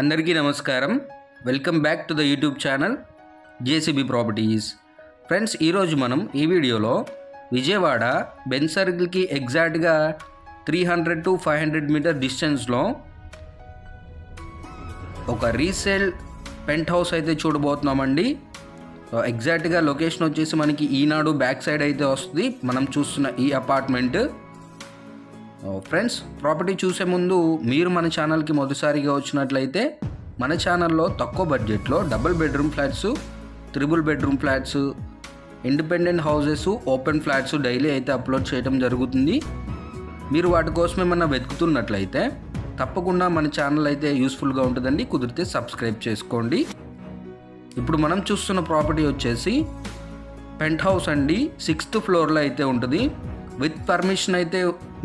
అందరికీ నమస్కారం. Welcome back to the YouTube channel JCB properties. Friends ఈరోజు మనం ఈ వీడియోలో విజయవాడ బెన్ సర్కిల్కి ఎగ్జాక్ట్గా three hundred to five hundred meter డిస్టెన్స్లో ఒక రీసేల్ పెంట్ హౌస్ అయితే చూడబోతున్నామండి. ఎగ్జాక్ట్గా లొకేషన్ వచ్చేసి మనకి ఈనాడు బ్యాక్ సైడ్ అయితే వస్తుంది. మనం చూస్తున్న ఈ అపార్ట్మెంట్. ఫ్రెండ్స్ ప్రాపర్టీ చూసే ముందు మీరు మన ఛానల్కి మొదటిసారిగా వచ్చినట్లయితే మన ఛానల్లో తక్కువ బడ్జెట్లో double bedroom flats triple bedroom flats independent houses open flats daily అయితే అప్లోడ్ చేయడం జరుగుతుంది. మీరు వాటి కోసం ఏమన్నా వెతుకుతున్నట్లయితే తప్పకుండా మన ఛానల్ అయితే యూస్ఫుల్గా ఉంటుందండి. కుదిరితే సబ్స్క్రైబ్ చేసుకోండి. ఇప్పుడు మనం చూస్తున్న ప్రాపర్టీ వచ్చేసి పెంట్ హౌస్ అండి. సిక్స్త్ ఫ్లోర్లో అయితే ఉంటుంది. విత్ పర్మిషన్ అయితే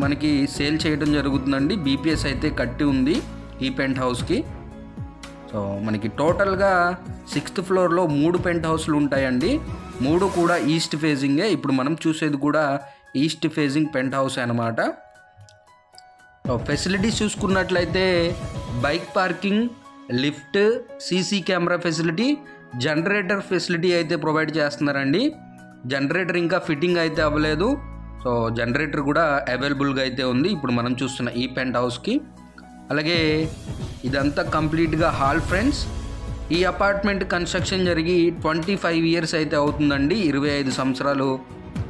మనకి సేల్ చేయడం జరుగుతుందండి. బీపీఎస్ అయితే కట్టి ఉంది ఈ పెంట్ హౌస్కి. సో మనకి టోటల్గా సిక్స్త్ ఫ్లోర్లో మూడు పెంట్ హౌస్లు ఉంటాయండి. మూడు కూడా ఈస్ట్ ఫేజింగే ఇప్పుడు మనం చూసేది కూడా ఈస్ట్ ఫేజింగ్ పెంట్ హౌస్ అనమాట ఫెసిలిటీస్ చూసుకున్నట్లయితే bike parking lift CC camera facility generator facility అయితే ప్రొవైడ్ చేస్తున్నారండి. జనరేటర్ ఇంకా ఫిట్టింగ్ అయితే అవ్వలేదు. సో జనరేటర్ కూడా అవైలబుల్గా అయితే ఉంది. ఇప్పుడు మనం చూస్తున్న ఈ పెంట్ హౌస్కి. అలాగే ఇదంతా కంప్లీట్గా హాల్ ఫ్రెండ్స్. ఈ అపార్ట్మెంట్ కన్స్ట్రక్షన్ జరిగి ట్వంటీ ఫైవ్ ఇయర్స్ అయితే అవుతుందండి. ఇరవై ఐదు సంవత్సరాలు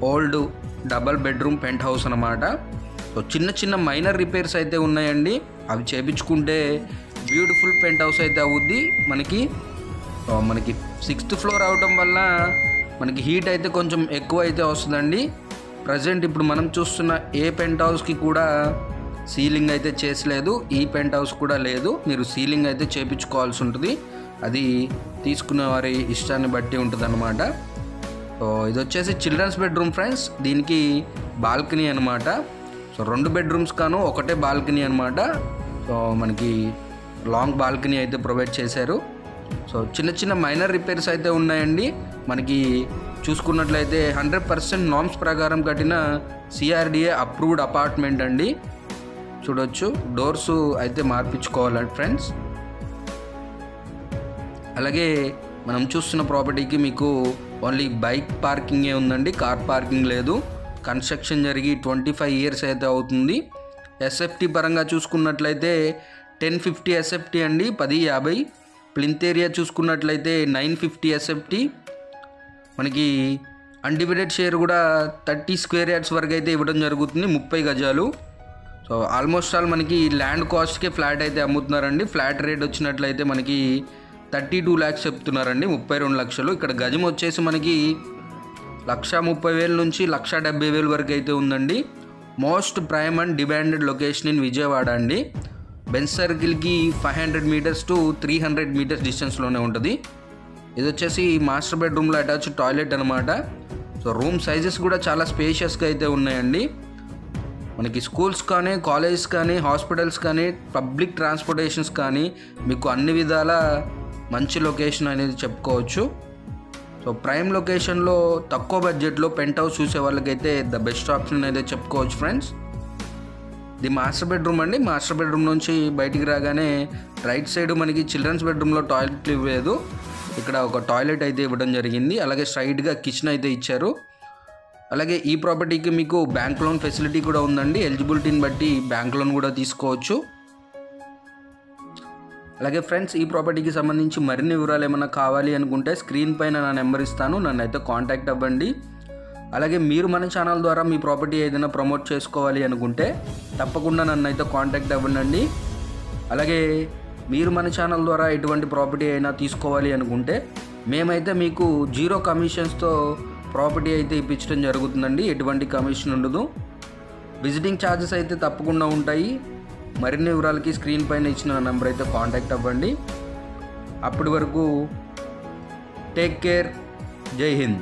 old double bedroom pent house అనమాట సో చిన్న చిన్న మైనర్ రిపేర్స్ అయితే ఉన్నాయండి. అవి చేపించుకుంటే బ్యూటిఫుల్ పెంట్ హౌస్ అయితే అవుద్ది మనకి. మనకి సిక్స్త్ ఫ్లోర్ అవడం వల్ల మనకి హీట్ అయితే కొంచెం ఎక్కువ అయితే వస్తుందండి. ప్రజెంట్ ఇప్పుడు మనం చూస్తున్న ఏ పెంట్ హౌస్కి కూడా సీలింగ్ అయితే చేసలేదు ఈ పెంట్ హౌస్ కూడా లేదు. మీరు సీలింగ్ అయితే చేపించుకోవాల్సి ఉంటుంది. అది తీసుకునే వారి ఇష్టాన్ని బట్టి ఉంటుంది అనమాట సో ఇది వచ్చేసి చిల్డ్రన్స్ బెడ్రూమ్ ఫ్రెండ్స్. దీనికి బాల్కనీ అనమాట సో రెండు బెడ్రూమ్స్ కాను ఒకటే బాల్కనీ అనమాట సో మనకి లాంగ్ బాల్కనీ అయితే ప్రొవైడ్ చేశారు. సో చిన్న చిన్న మైనర్ రిపేర్స్ అయితే ఉన్నాయండి. మనకి చూసుకున్నట్లయితే హండ్రెడ్ పర్సెంట్ నామ్స్ ప్రకారం కట్టిన సిఆర్డిఏ అప్రూవ్డ్ అపార్ట్మెంట్ అండి. చూడొచ్చు డోర్స్ అయితే మార్పించుకోవాలండి ఫ్రెండ్స్ అలాగే మనం చూస్తున్న ప్రాపర్టీకి మీకు ఓన్లీ బైక్ పార్కింగే ఉందండి కార్ పార్కింగ్ లేదు. కన్స్ట్రక్షన్ జరిగి ట్వంటీ ఫైవ్ ఇయర్స్ అయితే అవుతుంది. ఎస్ఎఫ్టీ పరంగా చూసుకున్నట్లయితే టెన్ ఫిఫ్టీ ఎస్ఎఫ్టీ అండి పది యాభై. ప్లింత్ ఏరియా చూసుకున్నట్లయితే నైన్ ఫిఫ్టీ ఎస్ఎఫ్టీ మనకి అన్డివిడెడ్ షేర్ కూడా థర్టీ స్క్వేర్ యార్డ్స్ వరకు అయితే ఇవ్వడం జరుగుతుంది ముప్పై గజాలు. సో ఆల్మోస్ట్ ఆల్ మనకి ల్యాండ్ కాస్ట్కే ఫ్లాట్ అయితే అమ్ముతున్నారండి. ఫ్లాట్ రేట్ వచ్చినట్లయితే మనకి థర్టీ టూ ల్యాక్స్ చెప్తున్నారండి ముప్పై రెండు లక్షలు. ఇక్కడ గజం వచ్చేసి మనకి లక్ష ముప్పై వేల నుంచి లక్ష డెబ్బై వేల వరకు అయితే ఉందండి. Most prime and demanded location in Vijayawada అండి. Benz సర్కిల్కి five hundred metres to three hundred metres డిస్టెన్స్లోనే ఉంటుంది. ఇది వచ్చేసి మాస్టర్ బెడ్రూమ్లో అటాచ్ టాయిలెట్ అనమాట సో రూమ్ సైజెస్ కూడా చాలా స్పేషియస్గా అయితే ఉన్నాయండి. మనకి స్కూల్స్ కానీ కాలేజెస్ కానీ హాస్పిటల్స్ కానీ పబ్లిక్ ట్రాన్స్పోర్టేషన్స్ కానీ మీకు అన్ని విధాల మంచి లొకేషన్ అనేది చెప్పుకోవచ్చు. సో ప్రైమ్ లొకేషన్లో తక్కువ బడ్జెట్లో పెంట్ హౌస్ చూసే వాళ్ళకైతే ద బెస్ట్ ఆప్షన్ అయితే చెప్పుకోవచ్చు ఫ్రెండ్స్. ఇది మాస్టర్ బెడ్రూమ్ అండి. మాస్టర్ బెడ్రూమ్ నుంచి బయటికి రాగానే రైట్ సైడ్ మనకి చిల్డ్రన్స్ బెడ్రూమ్లో టాయిలెట్ ఇవ్వలేదు. ఇక్కడ ఒక టాయిలెట్ అయితే ఇవ్వడం జరిగింది. అలాగే స్ట్రైట్గా కిచెన్ అయితే ఇచ్చారు. అలాగే ఈ ప్రాపర్టీకి మీకు బ్యాంక్ లోన్ ఫెసిలిటీ కూడా ఉందండి. ఎలిజిబిలిటీని బట్టి బ్యాంక్ లోన్ కూడా తీసుకోవచ్చు. అలాగే ఫ్రెండ్స్ ఈ ప్రాపర్టీకి సంబంధించి మరిన్ని వివరాలు ఏమైనా కావాలి అనుకుంటే స్క్రీన్ పైన నా నెంబర్ ఇస్తాను. నన్ను అయితే కాంటాక్ట్ అవ్వండి. అలాగే మీరు మన ఛానల్ ద్వారా మీ ప్రాపర్టీ ఏదైనా ప్రమోట్ చేసుకోవాలి అనుకుంటే తప్పకుండా నన్ను అయితే కాంటాక్ట్ అవ్వండి. అలాగే మీరు మన ఛానల్ ద్వారా ఎటువంటి ప్రాపర్టీ అయినా తీసుకోవాలి అనుకుంటే మేమైతే మీకు జీరో కమిషన్స్తో ప్రాపర్టీ అయితే ఇప్పించడం జరుగుతుందండి. ఎటువంటి కమిషన్ ఉండదు. విజిటింగ్ ఛార్జెస్ అయితే తప్పకుండా ఉంటాయి. మరిన్ని వివరాలకి స్క్రీన్ పైన ఇచ్చిన నెంబర్ అయితే కాంటాక్ట్ అవ్వండి. అప్పటి వరకు టేక్ కేర్ జై హింద్.